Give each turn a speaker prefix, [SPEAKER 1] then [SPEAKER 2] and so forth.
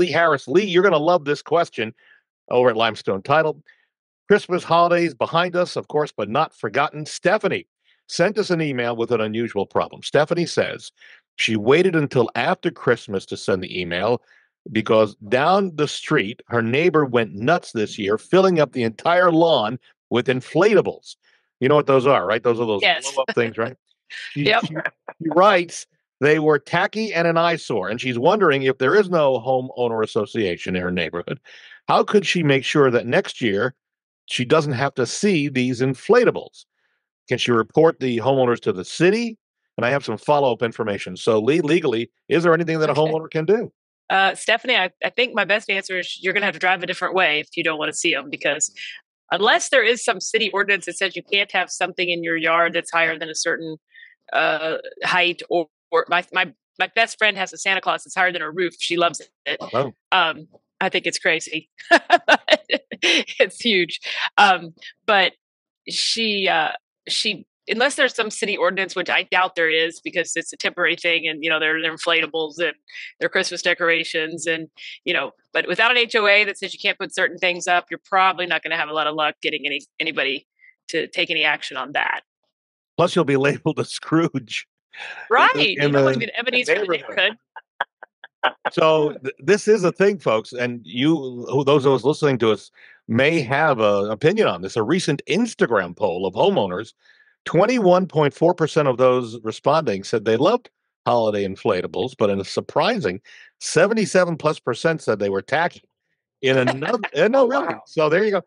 [SPEAKER 1] Lee Harris. Lee, you're going to love this question over at Limestone Title. Christmas holidays behind us, of course, but not forgotten. Stephanie sent us an email with an unusual problem. Stephanie says she waited until after Christmas to send the email because down the street, her neighbor went nuts this year, filling up the entire lawn with inflatables. You know what those are, right? Those are those
[SPEAKER 2] Yes.
[SPEAKER 1] blow up things, right? She,
[SPEAKER 2] Yep.
[SPEAKER 1] she, she writes they were tacky and an eyesore, and she's wondering if there is no homeowner association in her neighborhood, how could she make sure that next year she doesn't have to see these inflatables? Can she report the homeowners to the city? And I have some follow up information. So, Lee, legally, is there anything that a
[SPEAKER 2] Okay.
[SPEAKER 1] homeowner can do?
[SPEAKER 2] Uh, Stephanie, I, I think my best answer is you're going to have to drive a different way if you don't want to see them because unless there is some city ordinance that says you can't have something in your yard that's higher than a certain uh, height or, or my, my my best friend has a Santa Claus that's higher than her roof. She loves it.
[SPEAKER 1] Oh.
[SPEAKER 2] Um, I think it's crazy. it's huge. Um, but she uh, she unless there's some city ordinance, which I doubt there is because it's a temporary thing, and you know they're, they're inflatables and they're Christmas decorations, and you know, but without an HOA that says you can't put certain things up, you're probably not going to have a lot of luck getting any anybody to take any action on that.
[SPEAKER 1] Plus, you'll be labeled a Scrooge.
[SPEAKER 2] Right?
[SPEAKER 1] in
[SPEAKER 2] you
[SPEAKER 1] the
[SPEAKER 2] Ebenezer
[SPEAKER 1] neighborhood.
[SPEAKER 2] neighborhood.
[SPEAKER 1] So, th- this is a thing, folks. And you, who- those of us listening to us, may have an opinion on this. A recent Instagram poll of homeowners 21.4% of those responding said they loved holiday inflatables, but in a surprising 77 plus percent said they were tacky. In another, eh, no, really.
[SPEAKER 3] Wow.
[SPEAKER 1] So there you go.